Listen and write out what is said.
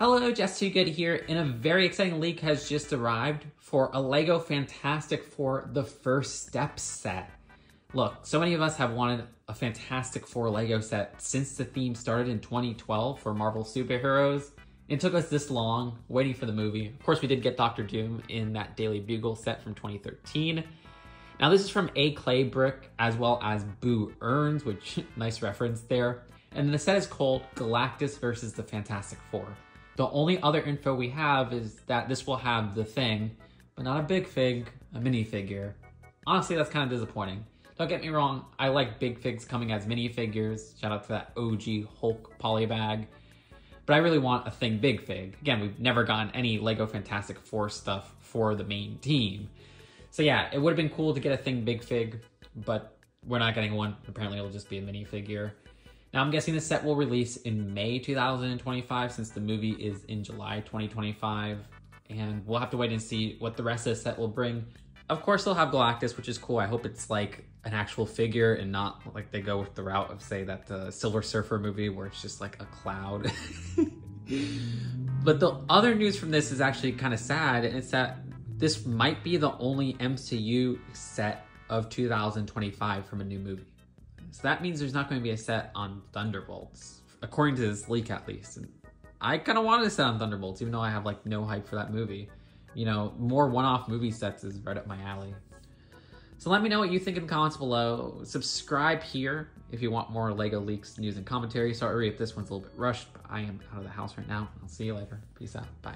Hello, just2good here, and a very exciting leak has just arrived for a LEGO Fantastic Four The First Step set. Look, so many of us have wanted a Fantastic Four LEGO set since the theme started in 2012 for Marvel superheroes. It took us this long waiting for the movie. Of course, we did get Doctor Doom in that Daily Bugle set from 2013. Now, this is from A. Clay Brick as well as Boo Earns, which nice reference there. And the set is called Galactus versus the Fantastic Four. The only other info we have is that this will have the thing, but not a big fig, a minifigure. Honestly, that's kind of disappointing. Don't get me wrong, I like big figs coming as minifigures. Shout out to that OG Hulk polybag. But I really want a thing big fig. Again, we've never gotten any LEGO Fantastic Four stuff for the main team. So yeah, it would have been cool to get a thing big fig, but we're not getting one. Apparently it'll just be a minifigure. Now, I'm guessing the set will release in May 2025 since the movie is in July 2025. And we'll have to wait and see what the rest of the set will bring. Of course, they'll have Galactus, which is cool. I hope it's like an actual figure and not like they go with the route of, say, that the Silver Surfer movie where it's just like a cloud. but the other news from this is actually kind of sad. And it's that this might be the only MCU set of 2025 from a new movie. So that means there's not going to be a set on Thunderbolts, according to this leak at least. And I kind of wanted a set on Thunderbolts, even though I have like no hype for that movie. You know, more one-off movie sets is right up my alley. So let me know what you think in the comments below. Subscribe here if you want more LEGO leaks, news, and commentary. Sorry if this one's a little bit rushed, but I am out of the house right now. I'll see you later. Peace out. Bye.